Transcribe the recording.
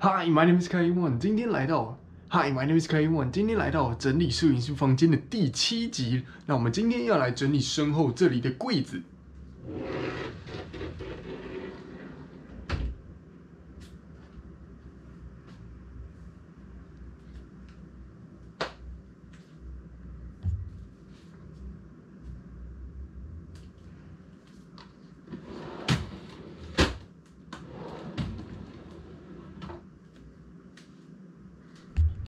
Hi, my name is Kai Wan。今天来到 Hi, my name is Kai Wan。今天来到整理摄影师房间的第七集。那我们今天要来整理身后这里的柜子。